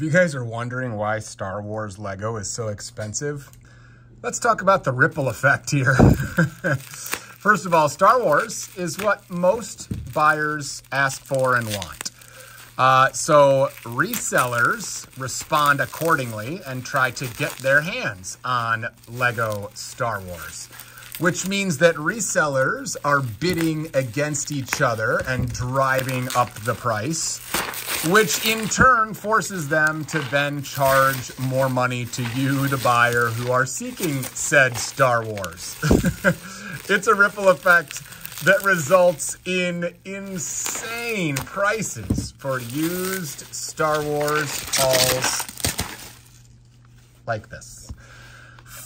If you guys are wondering why Star Wars Lego is so expensive, let's talk about the ripple effect here. First of all, Star Wars is what most buyers ask for and want. Uh, so resellers respond accordingly and try to get their hands on Lego Star Wars, which means that resellers are bidding against each other and driving up the price which in turn forces them to then charge more money to you, the buyer, who are seeking said Star Wars. it's a ripple effect that results in insane prices for used Star Wars halls like this.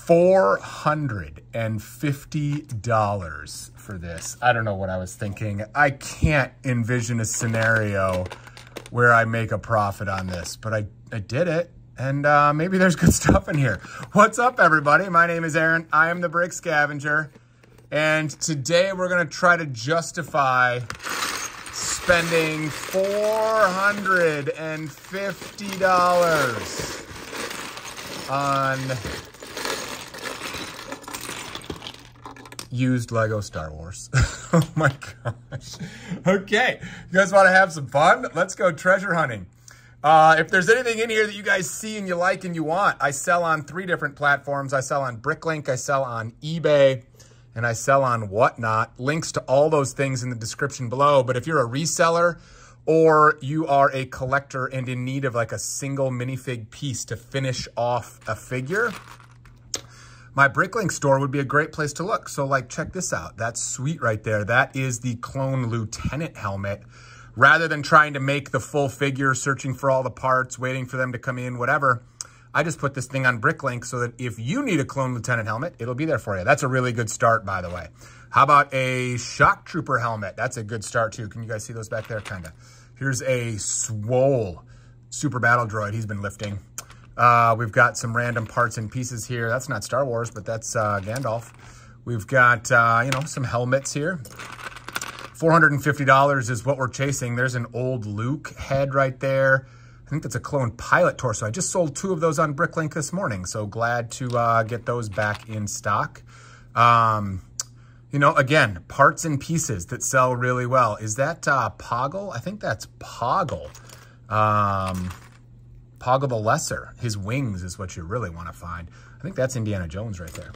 $450 for this. I don't know what I was thinking. I can't envision a scenario where I make a profit on this, but I, I did it. And uh, maybe there's good stuff in here. What's up, everybody? My name is Aaron. I am the Brick Scavenger. And today we're going to try to justify spending $450 on used Lego Star Wars. oh my gosh. Okay, you guys want to have some fun? Let's go treasure hunting. Uh, if there's anything in here that you guys see and you like and you want, I sell on three different platforms. I sell on Bricklink, I sell on eBay, and I sell on Whatnot. Links to all those things in the description below. But if you're a reseller or you are a collector and in need of like a single minifig piece to finish off a figure, my Bricklink store would be a great place to look. So like, check this out. That's sweet right there. That is the clone lieutenant helmet. Rather than trying to make the full figure, searching for all the parts, waiting for them to come in, whatever, I just put this thing on Bricklink so that if you need a clone lieutenant helmet, it'll be there for you. That's a really good start, by the way. How about a shock trooper helmet? That's a good start too. Can you guys see those back there? Kind of. Here's a swole super battle droid he's been lifting. Uh, we've got some random parts and pieces here. That's not Star Wars, but that's uh, Gandalf. We've got, uh, you know, some helmets here. $450 is what we're chasing. There's an old Luke head right there. I think that's a clone pilot torso. I just sold two of those on Bricklink this morning, so glad to uh, get those back in stock. Um, you know, again, parts and pieces that sell really well. Is that uh, Poggle? I think that's Poggle. Um, Poggle the Lesser. His wings is what you really want to find. I think that's Indiana Jones right there.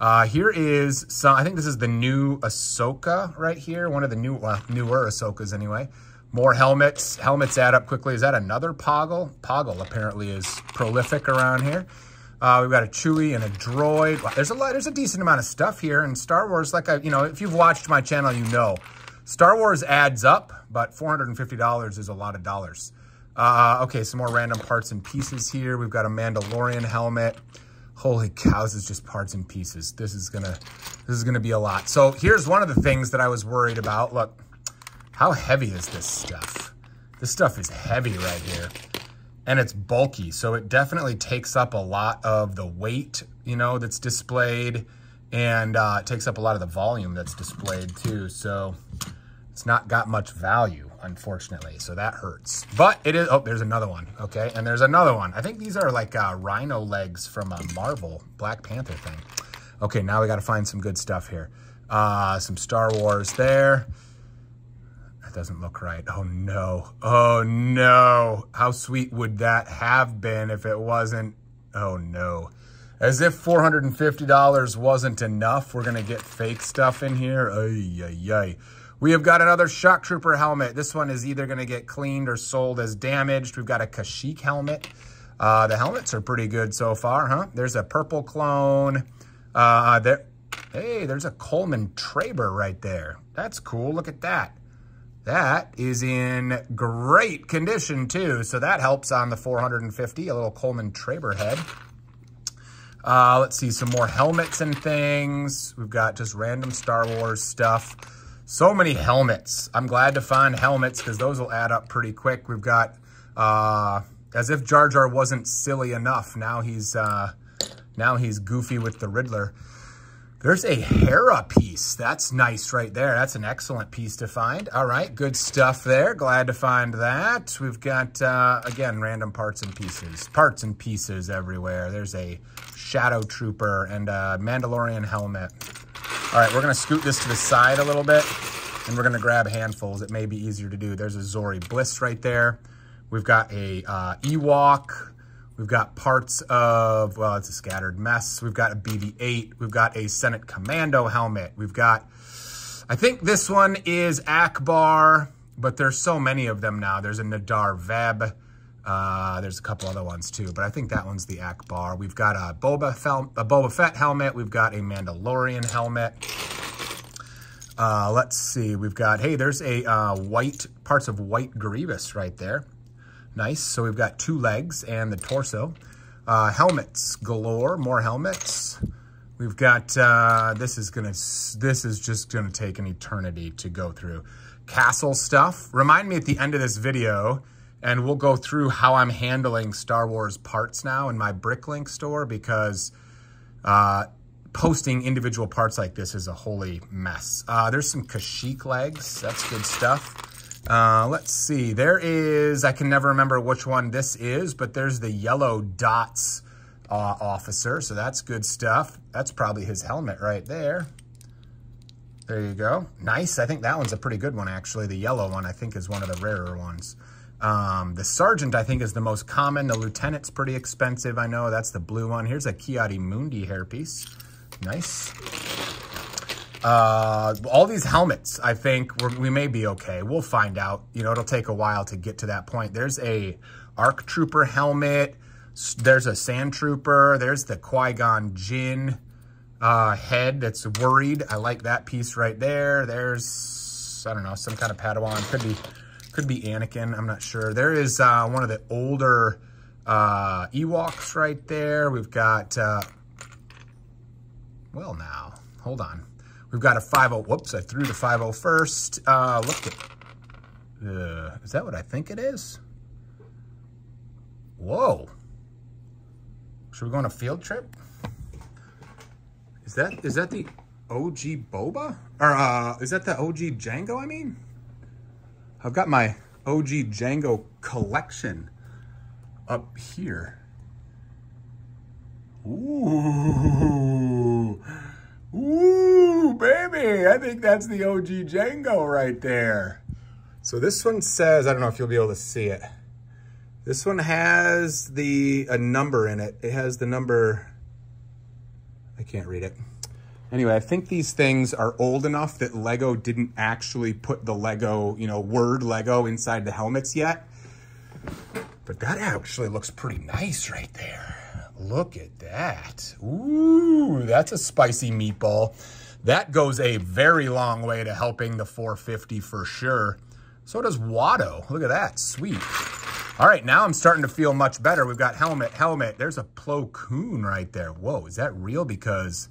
Uh, here is some, I think this is the new Ahsoka right here. One of the new, uh, newer Ahsokas anyway. More helmets. Helmets add up quickly. Is that another Poggle? Poggle apparently is prolific around here. Uh, we've got a Chewie and a droid. There's a lot, there's a decent amount of stuff here. And Star Wars, like I, you know, if you've watched my channel, you know, Star Wars adds up, but $450 is a lot of dollars. Uh, okay, some more random parts and pieces here. We've got a Mandalorian helmet. Holy cows, it's just parts and pieces. This is gonna, this is gonna be a lot. So here's one of the things that I was worried about. Look, how heavy is this stuff? This stuff is heavy right here. And it's bulky, so it definitely takes up a lot of the weight, you know, that's displayed. And uh, it takes up a lot of the volume that's displayed too. So it's not got much value unfortunately. So that hurts. But it is, oh, there's another one. Okay. And there's another one. I think these are like uh, rhino legs from a Marvel Black Panther thing. Okay. Now we got to find some good stuff here. Uh, some Star Wars there. That doesn't look right. Oh no. Oh no. How sweet would that have been if it wasn't? Oh no. As if $450 wasn't enough, we're going to get fake stuff in here. Ay, ay, ay. We have got another Shock Trooper helmet. This one is either going to get cleaned or sold as damaged. We've got a Kashyyyk helmet. Uh, the helmets are pretty good so far, huh? There's a purple clone. Uh, there, hey, there's a Coleman Trebor right there. That's cool. Look at that. That is in great condition too. So that helps on the 450, a little Coleman Trebor head. Uh, let's see some more helmets and things. We've got just random Star Wars stuff. So many helmets. I'm glad to find helmets because those will add up pretty quick. We've got, uh, as if Jar Jar wasn't silly enough. Now he's, uh, now he's goofy with the Riddler. There's a Hera piece. That's nice right there. That's an excellent piece to find. All right, good stuff there. Glad to find that. We've got, uh, again, random parts and pieces. Parts and pieces everywhere. There's a Shadow Trooper and a Mandalorian helmet. All right, we're to scoot this to the side a little bit, and we're to grab handfuls. It may be easier to do. There's a Zorii Bliss right there. We've got a uh, Ewok We've got parts of, well, it's a scattered mess. We've got a BB-8. We've got a Senate Commando helmet. We've got, I think this one is Ackbar, but there's so many of them now. There's a Nahdar Vebb. Uh, there's a couple other ones too, but I think that one's the Ackbar. We've got a Boba, Fel a Boba Fett helmet. We've got a Mandalorian helmet. Uh, let's see. We've got, hey, there's a uh, white, parts of white Grievous right there. Nice. So we've got two legs and the torso. Uh, helmets galore, more helmets. We've got, uh, this is gonna, this is just gonna take an eternity to go through. Castle stuff. Remind me at the end of this video and we'll go through how I'm handling Star Wars parts now in my Bricklink store because uh, posting individual parts like this is a holy mess. Uh, there's some Kashyyyk legs. That's good stuff. Uh, let's see. There is, I can never remember which one this is, but there's the yellow dots uh, officer. So that's good stuff. That's probably his helmet right there. There you go. Nice. I think that one's a pretty good one, actually. The yellow one, I think, is one of the rarer ones. Um, the sergeant, I think, is the most common. The lieutenant's pretty expensive. I know that's the blue one. Here's a Ki-Adi-Mundi hairpiece. Nice. Uh, all these helmets, I think we may be okay. We'll find out. You know, it'll take a while to get to that point. There's a ARC Trooper helmet. There's a Sand Trooper. There's the Qui-Gon Jinn uh, head that's worried. I like that piece right there. There's, I don't know, some kind of Padawan. Could be, could be Anakin. I'm not sure. There is uh, one of the older uh, Ewoks right there. We've got, uh, well now, hold on. We've got a 5 whoops, I threw the 5 first. Uh, look at, uh, is that what I think it is? Whoa. Should we go on a field trip? Is that, is that the OG Boba? Or, uh, is that the OG Jango, I mean? I've got my OG Jango collection up here. Ooh. Ooh, baby. I think that's the OG Jango right there. So this one says, I don't know if you'll be able to see it. This one has the a number in it. It has the number, I can't read it. Anyway, I think these things are old enough that Lego didn't actually put the Lego, you know, word Lego inside the helmets yet. But that actually looks pretty nice right there. Look at that. Ooh, that's a spicy meatball. That goes a very long way to helping the 450 for sure. So does Watto. Look at that. Sweet. All right, now I'm starting to feel much better. We've got helmet, helmet. There's a Plo Koon right there. Whoa, is that real? Because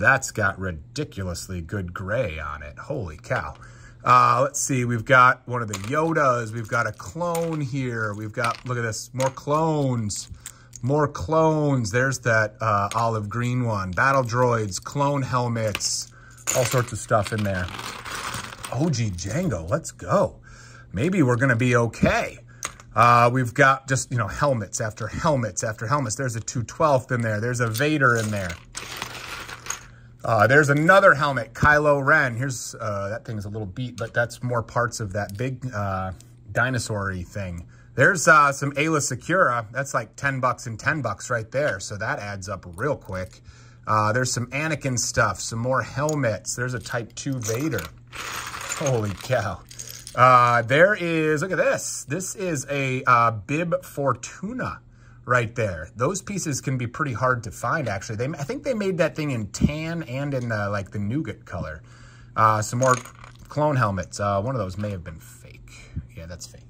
that's got ridiculously good gray on it. Holy cow. Uh, let's see, we've got one of the Yodas. We've got a clone here. We've got, look at this, more clones. More clones. There's that uh, olive green one. Battle droids, clone helmets, all sorts of stuff in there. OG Jango, let's go. Maybe we're going to be okay. Uh, we've got just, you know, helmets after helmets after helmets. There's a 212th in there. There's a Vader in there. Uh, there's another helmet, Kylo Ren. Here's, uh, that thing's a little beat, but that's more parts of that big uh, dinosaur-y thing. There's uh, some Aayla Secura. That's like 10 bucks and 10 bucks right there. So that adds up real quick. Uh, there's some Anakin stuff, some more helmets. There's a Type 2 Vader. Holy cow. Uh, there is, look at this. This is a uh, Bib Fortuna right there. Those pieces can be pretty hard to find, actually. They, I think they made that thing in tan and in uh, like the nougat color. Uh, some more clone helmets. Uh, one of those may have been fake. Yeah, that's fake.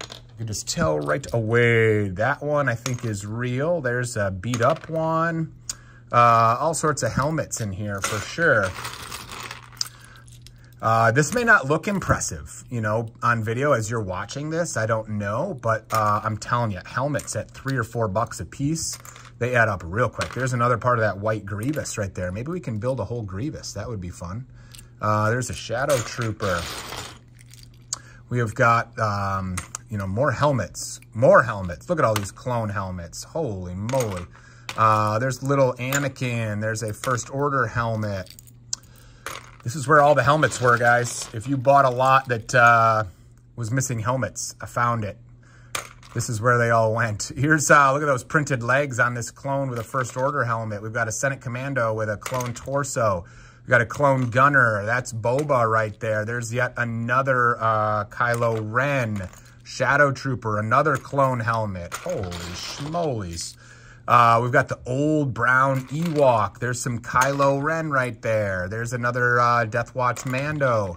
You can just tell right away. That one I think is real. There's a beat up one. Uh, all sorts of helmets in here for sure. Uh, this may not look impressive, you know, on video as you're watching this. I don't know, but uh, I'm telling you, helmets at three or four bucks a piece, they add up real quick. There's another part of that white Grievous right there. Maybe we can build a whole Grievous. That would be fun. Uh, there's a Shadow Trooper. We have got, um, you know, more helmets. More helmets. Look at all these clone helmets. Holy moly. Uh, there's little Anakin. There's a First Order helmet. This is where all the helmets were, guys. If you bought a lot that uh, was missing helmets, I found it. This is where they all went. Here's, uh, look at those printed legs on this clone with a First Order helmet. We've got a Senate Commando with a clone torso. We've got a clone gunner. That's Boba right there. There's yet another uh, Kylo Ren. Shadow Trooper, another clone helmet. Holy schmolies. Uh, we've got the old brown Ewok. There's some Kylo Ren right there. There's another uh, Death Watch Mando.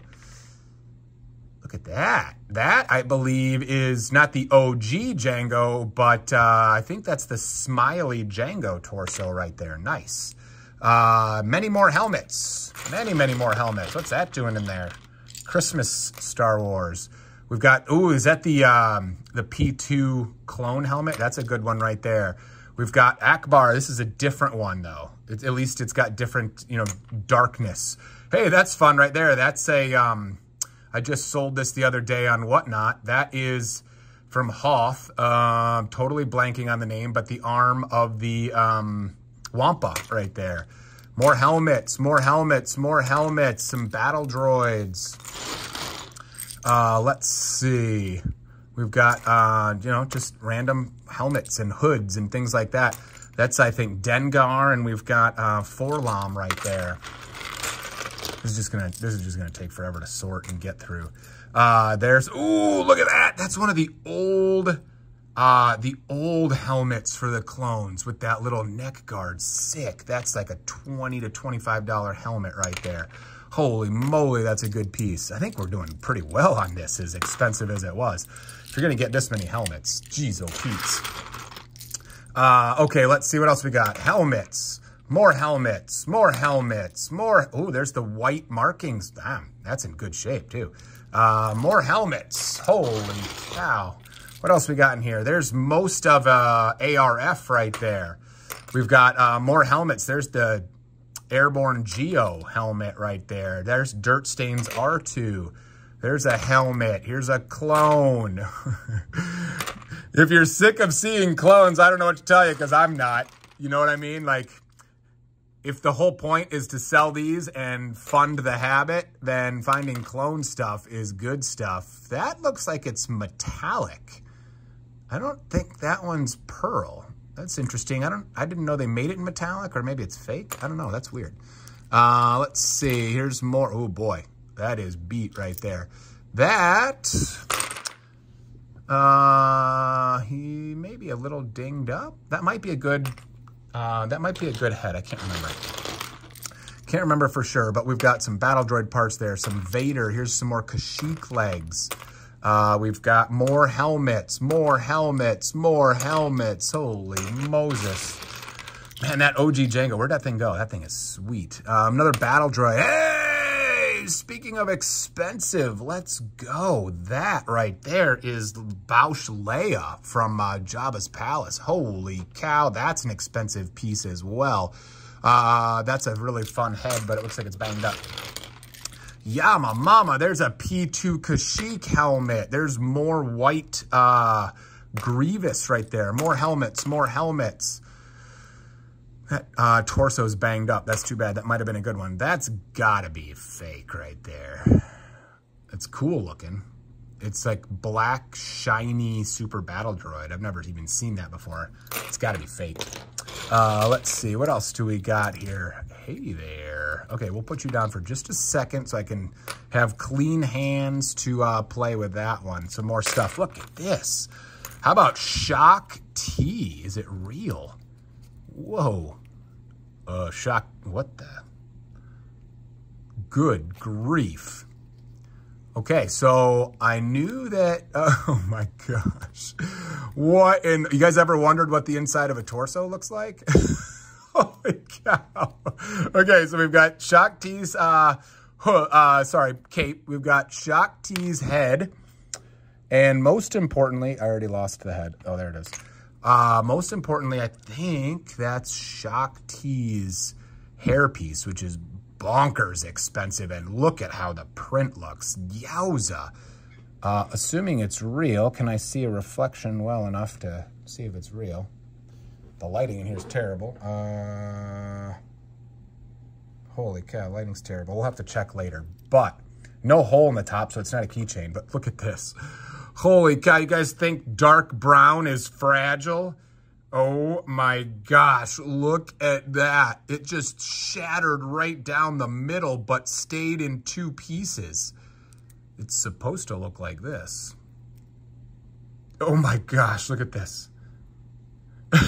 Look at that. That, I believe, is not the OG Jango, but uh, I think that's the smiley Jango torso right there. Nice. Uh, many more helmets. Many, many more helmets. What's that doing in there? Christmas Star Wars. We've got, ooh, is that the um, the P2 clone helmet? That's a good one right there. We've got Ackbar. This is a different one, though. It, at least it's got different, you know, darkness. Hey, that's fun right there. That's a, um, I just sold this the other day on Whatnot. That is from Hoth. Uh, totally blanking on the name, but the arm of the um, Wampa right there. More helmets, more helmets, more helmets, some battle droids. Uh, let's see. We've got, uh, you know, just random helmets and hoods and things like that. That's, I think, Dengar, and we've got uh, 4-LOM right there. This is just gonna, this is just gonna take forever to sort and get through. Uh, there's, ooh, look at that. That's one of the old, uh, the old helmets for the clones with that little neck guard. Sick. That's like a 20 to $25 helmet right there. Holy moly, that's a good piece. I think we're doing pretty well on this, as expensive as it was. If you're going to get this many helmets, geez, oh, Pete's. Uh, okay, let's see what else we got. Helmets. More helmets. More helmets. More. Oh, there's the white markings. Damn, that's in good shape, too. Uh, more helmets. Holy cow. What else we got in here? There's most of uh, ARF right there. We've got uh, more helmets. There's the Airborne Geo helmet right there. There's Dirt Stains R2. There's a helmet. Here's a clone. if you're sick of seeing clones, I don't know what to tell you because I'm not. You know what I mean? Like, if the whole point is to sell these and fund the habit, then finding clone stuff is good stuff. That looks like it's metallic. I don't think that one's pearl. That's interesting. I don't. I didn't know they made it in metallic, or maybe it's fake. I don't know. That's weird. Uh, let's see. Here's more. Oh boy, that is beat right there. That uh, he may be a little dinged up. That might be a good. Uh, that might be a good head. I can't remember. Can't remember for sure, but we've got some battle droid parts there. Some Vader. Here's some more Kashyyyk legs. Uh, we've got more helmets, more helmets, more helmets. Holy Moses. Man, that OG Jango, where'd that thing go? That thing is sweet. Um, another battle droid. Hey, speaking of expensive, let's go. That right there is Boushh Leia from uh, Jabba's Palace. Holy cow, that's an expensive piece as well. Uh, that's a really fun head, but it looks like it's banged up. Yama mama, there's a P2 Kashyyyk helmet. There's more white uh, Grievous right there. More helmets, more helmets. That uh, torso's banged up. That's too bad. That might have been a good one. That's gotta be fake right there. It's cool looking. It's like black, shiny super battle droid. I've never even seen that before. It's gotta be fake. Uh, let's see, what else do we got here? Hey there. Okay, we'll put you down for just a second so I can have clean hands to uh, play with that one. Some more stuff. Look at this. How about Shaak Ti? Is it real? Whoa. Uh, Shaak, what the? Good grief. Okay, so I knew that, oh my gosh. What, and you guys ever wondered what the inside of a torso looks like? Holy cow. Okay, so we've got Shaak Ti's uh, uh, sorry, cape. We've got Shaak Ti's head. And most importantly, I already lost the head. Oh, there it is. Uh, most importantly, I think that's Shaak Ti's hairpiece, which is bonkers expensive. And look at how the print looks. Yowza. Uh, assuming it's real, can I see a reflection well enough to see if it's real? The lighting in here is terrible. Uh, holy cow, lighting's terrible. We'll have to check later. But no hole in the top, so it's not a keychain. But look at this. Holy cow, you guys think dark brown is fragile? Oh my gosh, look at that. It just shattered right down the middle, but stayed in two pieces. It's supposed to look like this. Oh my gosh, look at this. I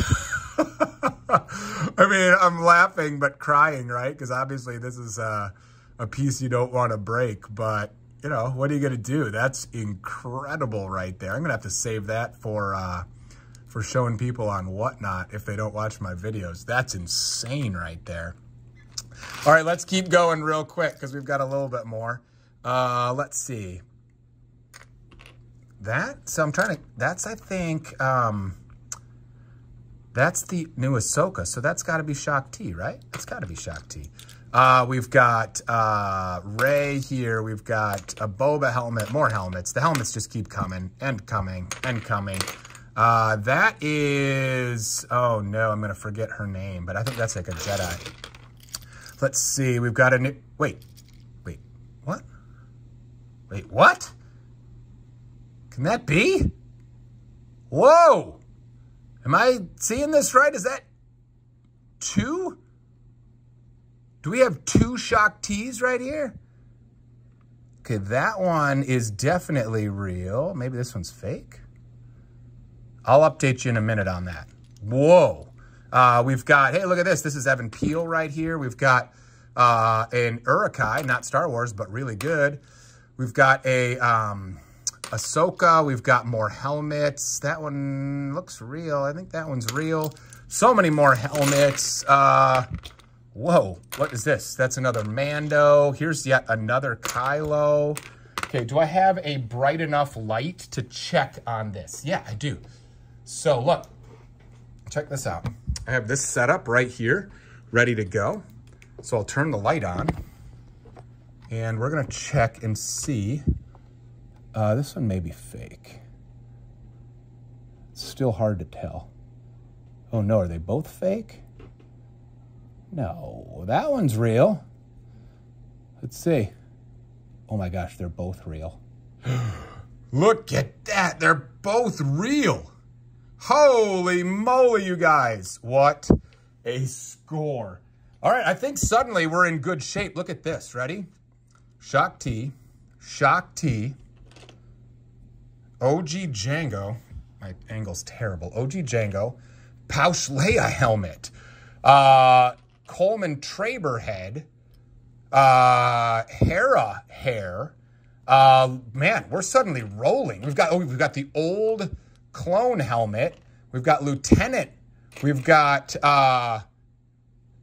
mean, I'm laughing but crying, right? Because obviously this is a, a piece you don't want to break, but you know, what are you going to do? That's incredible right there. I'm going to have to save that for uh, for showing people on Whatnot if they don't watch my videos. That's insane right there. All right, let's keep going real quick because we've got a little bit more. Uh, let's see. That, so I'm trying to, that's, I think, um, that's the new Ahsoka. So that's got to be Shaak Ti, right? That's got to be Shaak Ti. Uh, we've got uh, Rey here. We've got a Boba helmet. More helmets. The helmets just keep coming and coming and coming. Uh, that is... Oh, no. I'm going to forget her name. But I think that's like a Jedi. Let's see. We've got a new... Wait. Wait. What? Wait, what? Can that be? Whoa! Am I seeing this right? Is that two? Do we have two Shaak Tis right here? Okay, that one is definitely real. Maybe this one's fake. I'll update you in a minute on that. Whoa. Uh, we've got, hey, look at this. This is Even Piell right here. We've got uh, an Uruk-hai, not Star Wars, but really good. We've got a... Um, Ahsoka. We've got more helmets. That one looks real. I think that one's real. So many more helmets. Uh, whoa, what is this? That's another Mando. Here's yet another Kylo. Okay, do I have a bright enough light to check on this? Yeah, I do. So look, check this out. I have this set up right here, ready to go. So I'll turn the light on and we're gonna check and see uh, this one may be fake. It's still hard to tell. Oh no, are they both fake? No, that one's real. Let's see. Oh my gosh, they're both real. Look at that. They're both real. Holy moly, you guys. What a score. All right, I think suddenly we're in good shape. Look at this. Ready? Shaak Ti, Shaak Ti, OG Jango. my angle's terrible, OG Jango, Boushh Leia helmet, uh, Coleman Trebor head, uh, Hera hair. Uh, man, we're suddenly rolling. We've got, oh, we've got the old clone helmet. We've got Lieutenant. We've got, uh,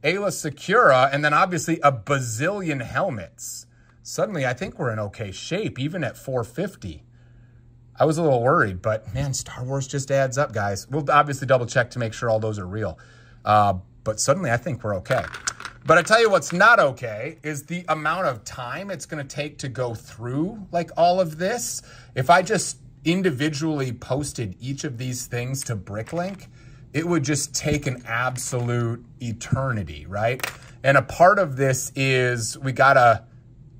Aayla Secura, and then obviously a bazillion helmets. Suddenly, I think we're in okay shape, even at 450. I was a little worried, but man, Star Wars just adds up, guys. We'll obviously double check to make sure all those are real. Uh, but suddenly I think we're okay. But I tell you what's not okay is the amount of time it's going to take to go through like all of this. If I just individually posted each of these things to Bricklink, it would just take an absolute eternity, right? And a part of this is we got to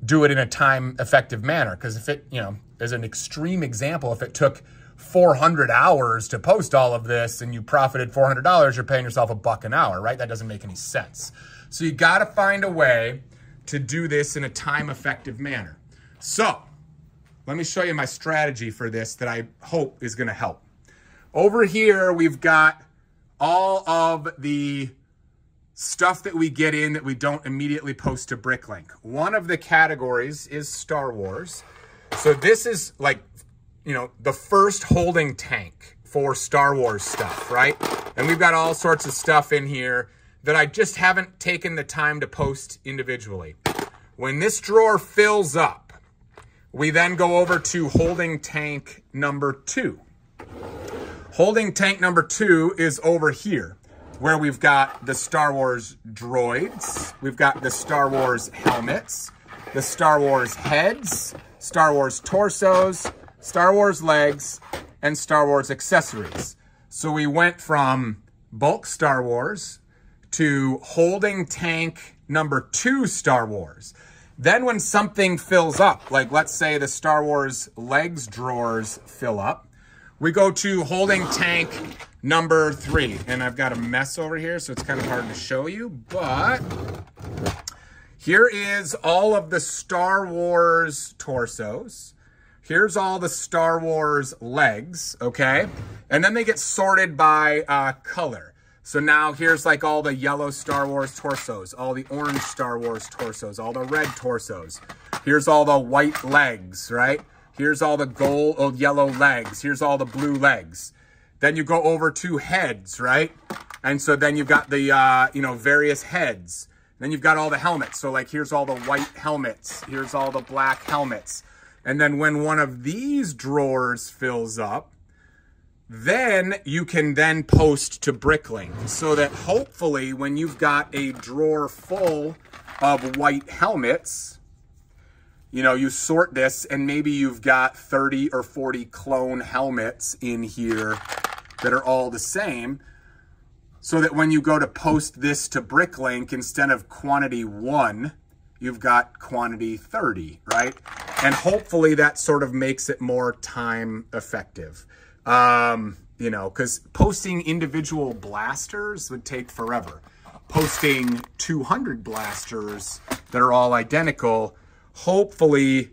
do it in a time effective manner because if it, you know, as an extreme example, if it took 400 hours to post all of this and you profited $400, you're paying yourself a buck an hour, right? That doesn't make any sense. So you got to find a way to do this in a time effective manner. So let me show you my strategy for this that I hope is going to help. Over here, we've got all of the stuff that we get in that we don't immediately post to Bricklink. One of the categories is Star Wars. So this is like, you know, the first holding tank for Star Wars stuff, right? And we've got all sorts of stuff in here that I just haven't taken the time to post individually. When this drawer fills up, we then go over to holding tank number two. Holding tank number two is over here where we've got the Star Wars droids, we've got the Star Wars helmets, the Star Wars heads, Star Wars torsos, Star Wars legs, and Star Wars accessories. So we went from bulk Star Wars to holding tank number two Star Wars. Then when something fills up, like let's say the Star Wars legs drawers fill up, we go to holding tank number three. And I've got a mess over here, so it's kind of hard to show you, but here is all of the Star Wars torsos. Here's all the Star Wars legs, okay? And then they get sorted by uh, color. So now here's like all the yellow Star Wars torsos, all the orange Star Wars torsos, all the red torsos. Here's all the white legs, right? Here's all the gold, oh, yellow legs. Here's all the blue legs. Then you go over to heads, right? And so then you've got the, uh, you know, various heads. Then you've got all the helmets. So like, here's all the white helmets. Here's all the black helmets. And then when one of these drawers fills up, then you can then post to Bricklink so that hopefully when you've got a drawer full of white helmets, you know, you sort this and maybe you've got 30 or 40 clone helmets in here that are all the same so that when you go to post this to Bricklink, instead of quantity one, you've got quantity 30, right? And hopefully that sort of makes it more time effective. Um, you know, because posting individual blasters would take forever. Posting 200 blasters that are all identical hopefully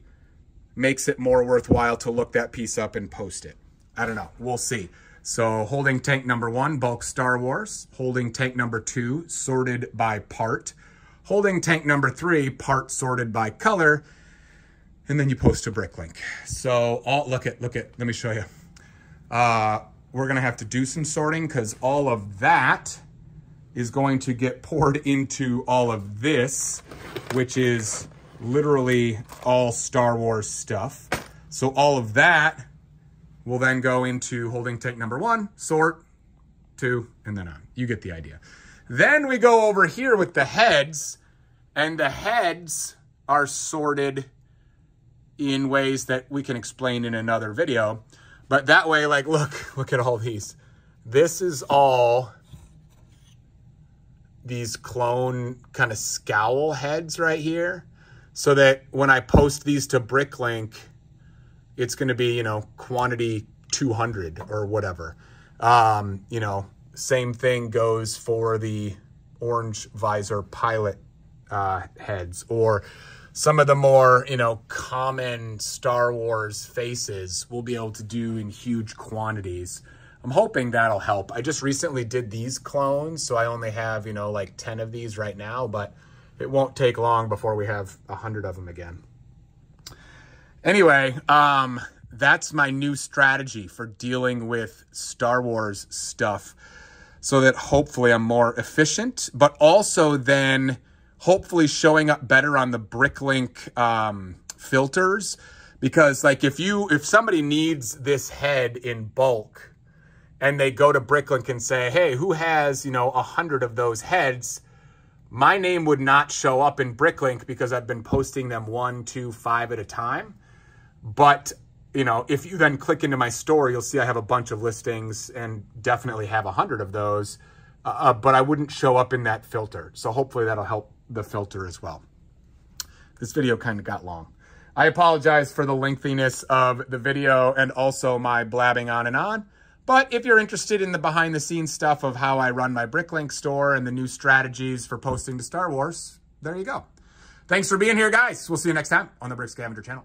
makes it more worthwhile to look that piece up and post it. I don't know. We'll see. So holding tank number one, bulk Star Wars. Holding tank number two, sorted by part. Holding tank number three, part sorted by color. And then you post to Bricklink. So all, look at, look at, let me show you. Uh, we're gonna have to do some sorting because all of that is going to get poured into all of this, which is literally all Star Wars stuff. So all of that will then go into holding tank number one, sort, two, and then on. You get the idea. Then we go over here with the heads, and the heads are sorted in ways that we can explain in another video. But that way, like, look, look at all these. This is all these clone kind of scowl heads right here so that when I post these to Bricklink, it's going to be, you know, quantity 200 or whatever. Um, you know, same thing goes for the orange visor pilot uh, heads or some of the more, you know, common Star Wars faces we'll be able to do in huge quantities. I'm hoping that'll help. I just recently did these clones, so I only have, you know, like 10 of these right now, but it won't take long before we have a hundred of them again. Anyway, um, that's my new strategy for dealing with Star Wars stuff so that hopefully I'm more efficient, but also then hopefully showing up better on the Bricklink um, filters. Because like if you, if somebody needs this head in bulk and they go to Bricklink and say, hey, who has, you know, a hundred of those heads? my name would not show up in Bricklink because I've been posting them one, two, five at a time. But, you know, if you then click into my store, you'll see I have a bunch of listings and definitely have a hundred of those. Uh, uh, but I wouldn't show up in that filter. So hopefully that'll help the filter as well. This video kind of got long. I apologize for the lengthiness of the video and also my blabbing on and on. But if you're interested in the behind the scenes stuff of how I run my Bricklink store and the new strategies for posting to Star Wars, there you go. Thanks for being here, guys. We'll see you next time on the Brick Scavenger channel.